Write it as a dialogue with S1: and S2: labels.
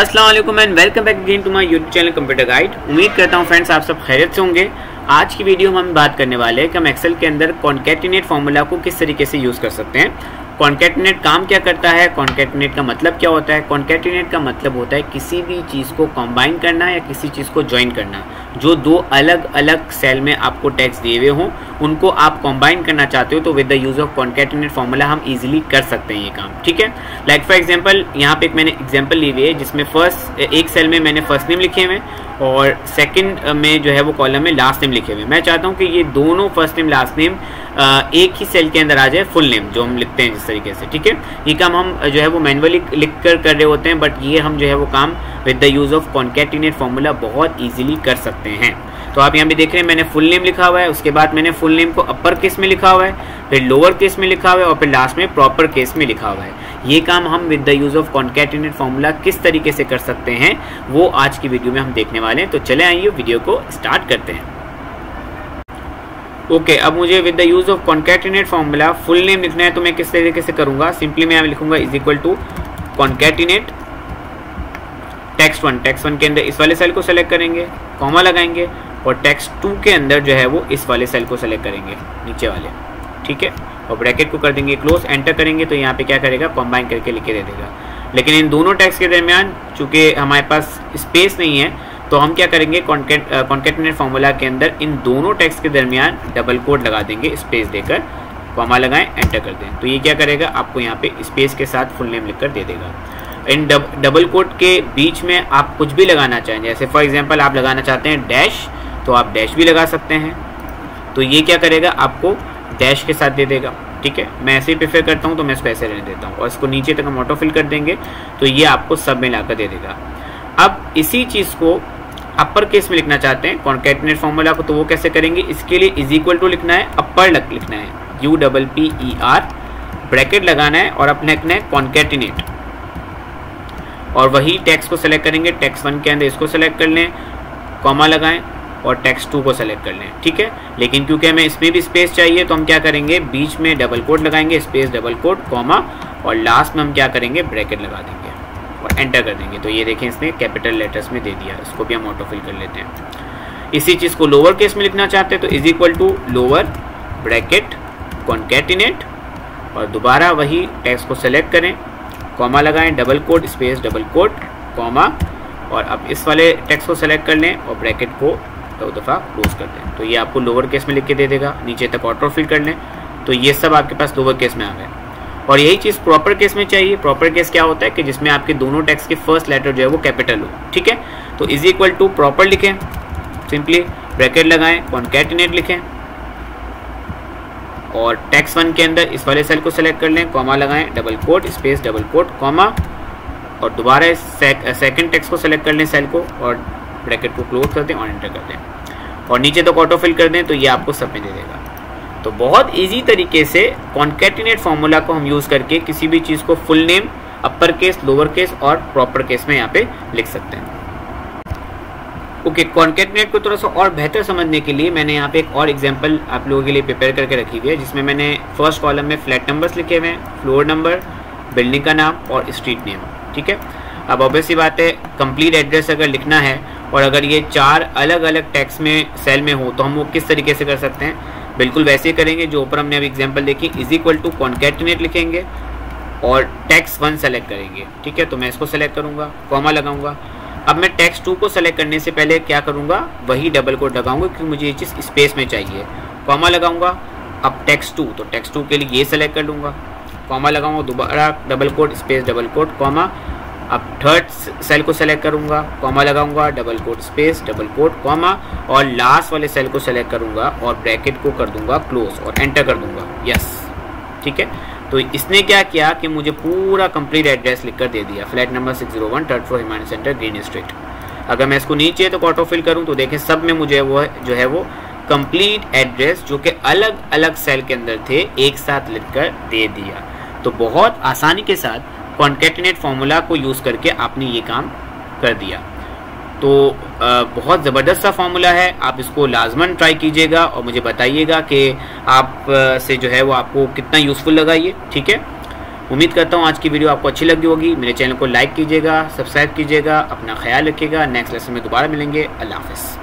S1: वालेकुम and welcome back again to my YouTube channel computer guide उम्मीद करता हूँ फ्रेंड्स आप सब खैरियत से होंगे। आज की वीडियो में हम बात करने वाले हैं कि हम एक्सेल के अंदर कॉन्केटिनेट फार्मूला को किस तरीके से यूज़ कर सकते हैं। कॉन्केटिनेट काम क्या करता है? कॉन्केटिनेट का मतलब क्या होता है? कॉन्केटिनेट का मतलब होता है किसी भी चीज़ को कॉम्बाइन करना या किसी चीज़ को ज्वाइन करना। जो दो अलग अलग सेल में आपको टैक्स दिए हुए हों, उनको आप कॉम्बाइन करना चाहते हो तो with the use of concatenate formula हम इजीली कर सकते हैं ये काम, ठीक है? लाइक फॉर एग्जांपल यहाँ पे एक मैंने एग्जांपल ली हुई है, जिसमें फ़र्स्ट एक सेल में मैंने फ़र्स्ट नेम लिखे हुए और सेकंड में जो है वो कॉलम में लास्ट नेम लिखे हुए मैं चाहता हूँ कि ये दोनों फ़र्स्ट नेम लास्ट नेम एक ही सेल के अंदर आ जाए फुल नेम जो हम लिखते हैं जिस तरीके से, ठीक है? ये काम हम जो है वो मैनुअली लिख कर कर रहे होते हैं, बट ये हम जो है वो काम with the use of concatenate formula बहुत ईजिली कर सकते हैं। तो आप यहाँ पे देख रहे हैं, मैंने फुल नेम लिखा हुआ है, उसके बाद मैंने फुल नेम को अपर केस में लिखा हुआ है, फिर लोअर केस में लिखा हुआ है, और फिर लास्ट में प्रॉपर केस में लिखा हुआ है। ये काम हम with the use of concatenate formula किस तरीके से कर सकते हैं, वो आज की वीडियो में हम देखने वाले हैं। तो चले आइए वीडियो को स्टार्ट करते हैं। ओके okay, अब मुझे with the use of concatenate formula full name लिखना है तो मैं किस तरीके से करूँगा? सिंपली मैं लिखूँगा is equal to concatenate text one text one के अंदर इस वाले सेल को सेलेक्ट करेंगे कॉमा लगाएँगे और टेक्स्ट टू के अंदर जो है वो इस वाले सेल को सेलेक्ट करेंगे नीचे वाले। ठीक है? और ब्रैकेट को कर देंगे क्लोज एंटर करेंगे तो यहाँ पे क्या करेगा? कॉम्बाइन करके लिखे दे देगा। लेकिन इन दोनों टैक्स के दरमियान चूँकि हमारे पास स्पेस नहीं है तो हम क्या करेंगे कॉन्केटनेट फार्मूला के अंदर इन दोनों टैक्स के दरमियान डबल कोड लगा देंगे स्पेस देकर कॉमा लगाएँ एंटर कर दें। तो ये क्या करेगा आपको यहाँ पे स्पेस के साथ फुल नेम लिखकर दे देगा। इन डब, डबल कोट के बीच में आप कुछ भी लगाना चाहें जैसे फॉर एग्जांपल आप लगाना चाहते हैं डैश तो आप डैश भी लगा सकते हैं। तो ये क्या करेगा आपको डैश के साथ दे देगा ठीक है? मैं ऐसे ही प्रेफर करता हूँ तो मैं इसको ऐसे रहने देता हूँ और इसको नीचे तक हम ऑटो फिल कर देंगे तो ये आपको सब में दे देगा। अब इसी चीज़ को अपर केस में लिखना चाहते हैं कॉन्केटनेट फॉर्मूला को तो वो कैसे करेंगे? इसके लिए इज़ इक्वल टू लिखना है अपर लक लिखना है। U double P E R bracket लगाना है और अपने लिखना है कॉन्केटिनेट और वही टैक्स को सेलेक्ट करेंगे टैक्स वन के अंदर इसको सेलेक्ट कर लें कॉमा लगाएँ और टैक्स टू को सेलेक्ट कर लें, ठीक है? लेकिन क्योंकि हमें इसमें भी स्पेस चाहिए तो हम क्या करेंगे? बीच में डबल कोट लगाएँगे स्पेस डबल कोट कॉमा और लास्ट में हम क्या करेंगे? ब्रैकेट लगा देंगे। और एंटर कर देंगे। तो ये देखें इसने कैपिटल लेटर्स में दे दिया। इसको भी हम ऑटो फिल कर लेते हैं। इसी चीज़ को लोअर केस में लिखना चाहते हैं तो is equal to lower bracket concatenate और दोबारा वही टेक्स्ट को सेलेक्ट करें कॉमा लगाएँ double quote space double quote comma और अब इस वाले टेक्स्ट को सेलेक्ट कर लें और ब्रैकेट को दो दफ़ा क्लोज कर दें। तो ये आपको लोअर केस में लिख के दे देगा। नीचे तक ऑटो फिल कर लें। तो ये सब आपके पास लोअर केस में आ गए। और यही चीज़ प्रॉपर केस में चाहिए। प्रॉपर केस क्या होता है कि जिसमें आपके दोनों टैक्स के फ़र्स्ट लेटर जो है वो कैपिटल हो, ठीक है? तो इज़ इक्वल टू प्रॉपर लिखें सिंपली ब्रैकेट लगाएँ कॉन्केटिनेट लिखें और टैक्स वन के अंदर इस वाले सेल को सेलेक्ट कर लें कॉमा लगाएँ double quote space double quote comma और दोबारा सेकंड टैक्स को सेलेक्ट कर लें सेल को और ब्रैकेट को क्लोज कर दें और एंटर कर दें। और नीचे तक ऑटो फिल कर दें तो ये आपको सब में दे देगा। तो बहुत इजी तरीके से कॉन्केटिनेट फार्मूला को हम यूज़ करके किसी भी चीज़ को full name upper case lower case और प्रॉपर केस में यहाँ पे लिख सकते हैं। ओके okay, कॉन्केटनेट को थोड़ा सा और बेहतर समझने के लिए मैंने यहाँ पे एक और एग्जांपल आप लोगों के लिए प्रिपेयर करके रखी हुई है जिसमें मैंने फ़र्स्ट कॉलम में फ्लैट नंबर्स लिखे हुए हैं फ्लोर नंबर बिल्डिंग का नाम और स्ट्रीट नेम ठीक है? अब ऑब्वियसली बात है कंप्लीट एड्रेस अगर लिखना है और अगर ये चार अलग अलग टैक्स में सेल में हो तो हम वो किस तरीके से कर सकते हैं? बिल्कुल वैसे करेंगे, जो ऊपर हमने अभी एग्ज़ाम्पल देखी इज़ इक्वल टू कॉन्केटिनेट लिखेंगे और टैक्स वन सेलेक्ट करेंगे। ठीक है तो मैं इसको सेलेक्ट करूँगा कॉमा लगाऊँगा। अब मैं टैक्स टू को सेलेक्ट करने से पहले क्या करूँगा, वही डबल कोड लगाऊँगा, क्योंकि मुझे ये चीज़ स्पेस में चाहिए। कॉमा लगाऊँगा, अब टैक्स टू तो टैक्स टू के लिए ये सेलेक्ट कर लूँगा। कॉमा लगाऊँगा, दोबारा double quote space double quote comma अब थर्ड सेल को सेलेक्ट करूँगा कॉमा लगाऊँगा double quote space double quote comma और लास्ट वाले सेल को सेलेक्ट करूँगा और ब्रैकेट को कर दूँगा क्लोज और एंटर कर दूँगा। यस ठीक है? तो इसने क्या किया कि मुझे पूरा कंप्लीट एड्रेस लिखकर दे दिया। Flat number six zero one third floor Himani Centre Green Street अगर मैं इसको नीचे तो ऑटो फिल करूँ तो देखें सब में मुझे वो जो है वो कंप्लीट एड्रेस जो कि अलग अलग सेल के अंदर थे, एक साथ लिखकर दे दिया। तो बहुत आसानी के साथ कॉन्केटिनेट फार्मूला को यूज़ करके आपने ये काम कर दिया। तो बहुत ज़बरदस्त सा फार्मूला है। आप इसको लाजमन ट्राई कीजिएगा और मुझे बताइएगा कि आप से जो है वो आपको कितना यूज़फुल लगा ये, ठीक है? उम्मीद करता हूँ आज की वीडियो आपको अच्छी लगी होगी। मेरे चैनल को लाइक कीजिएगा सब्सक्राइब कीजिएगा, अपना ख्याल रखिएगा। नेक्स्ट लेसन में दोबारा मिलेंगे। अल्लाह हाफ़